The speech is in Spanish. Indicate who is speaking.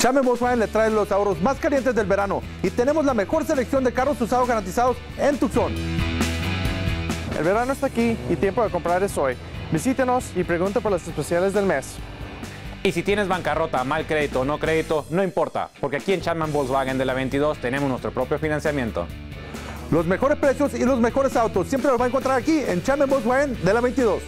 Speaker 1: Chame Volkswagen le trae los ahorros más calientes del verano y tenemos la mejor selección de carros usados garantizados en Tucson.
Speaker 2: El verano está aquí y tiempo de comprar es hoy. Visítenos y pregunte por los especiales del mes.
Speaker 3: Y si tienes bancarrota, mal crédito o no crédito, no importa, porque aquí en Chapman Volkswagen de la 22 tenemos nuestro propio financiamiento.
Speaker 1: Los mejores precios y los mejores autos siempre los va a encontrar aquí en Chame Volkswagen de la 22.